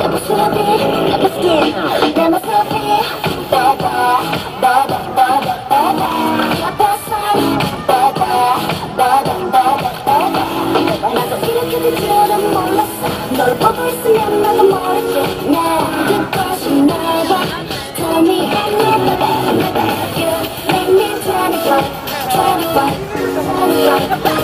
Never should be, never scared.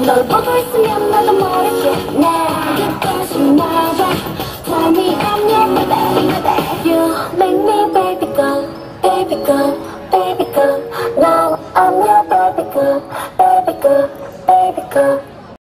널 보고 있으면 나도 몰라 I'm not